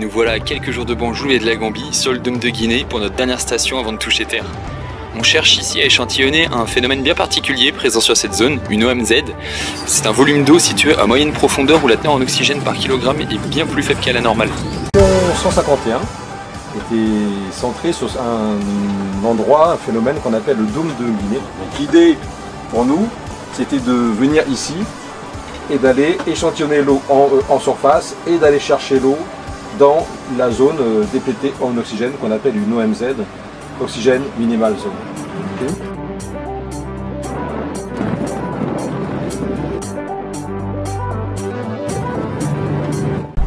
Nous voilà à quelques jours de Banjul et de la Gambie, sur le dôme de Guinée, pour notre dernière station avant de toucher terre. On cherche ici à échantillonner un phénomène bien particulier présent sur cette zone, une OMZ. C'est un volume d'eau situé à moyenne profondeur où la teneur en oxygène par kilogramme est bien plus faible qu'à la normale. 151 était centré sur un endroit, un phénomène qu'on appelle le dôme de Guinée. L'idée pour nous, c'était de venir ici et d'aller échantillonner l'eau en, euh, surface et d'aller chercher l'eau dans la zone euh, déplétée en oxygène qu'on appelle une OMZ, oxygène minimal zone.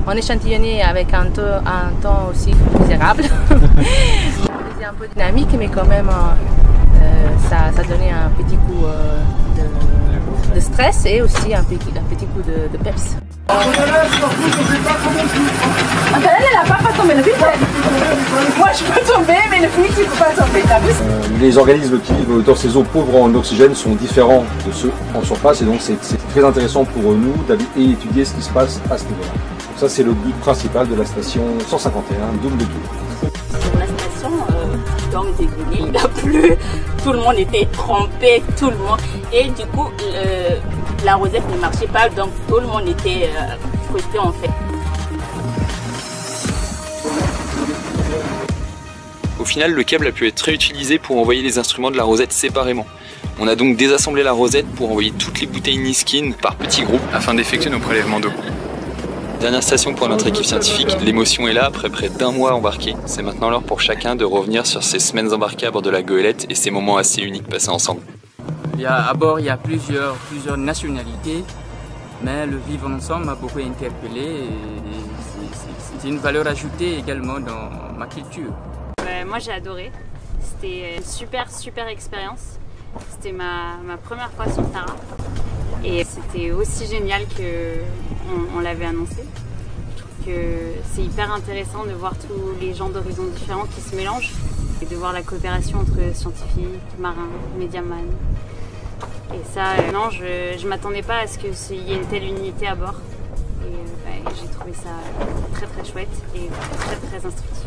On échantillonnait avec un, un temps aussi misérable. C'était un peu dynamique, mais quand même, euh, ça, ça, donnait un petit coup de, de, stress et aussi un petit, un petit coup de, de peps. Les organismes qui vivent dans ces eaux pauvres en oxygène sont différents de ceux en surface et donc c'est très intéressant pour nous d'aller étudier ce qui se passe à ce niveau-là. Ça c'est le but principal de la station 151 Doum de. La station euh, dans il a plu, tout le monde était trempé, tout le monde. Et du coup, euh, la rosette ne marchait pas, donc tout le monde était euh, en fait. Au final, le câble a pu être réutilisé pour envoyer les instruments de la rosette séparément. On a donc désassemblé la rosette pour envoyer toutes les bouteilles Niskin par petits groupes afin d'effectuer nos prélèvements d'eau. Dernière station pour notre équipe scientifique, l'émotion est là après près d'un mois embarqué. C'est maintenant l'heure pour chacun de revenir sur ses semaines embarquées à bord de la goélette et ces moments assez uniques passés ensemble. Il y a, à bord, il y a plusieurs, plusieurs nationalités, mais le vivre ensemble m'a beaucoup interpellé et c'est une valeur ajoutée également dans ma culture moi j'ai adoré. C'était une super super expérience. C'était ma, ma, première fois sur Tara. Et c'était aussi génial que on, l'avait annoncé. Je trouve que c'est hyper intéressant de voir tous les gens d'horizons différents qui se mélangent et de voir la coopération entre scientifiques, marins, médiaman. Et ça, euh, non, je ne m'attendais pas à ce qu'il y ait une telle unité à bord. Et euh, j'ai trouvé ça très très chouette et très très instructif.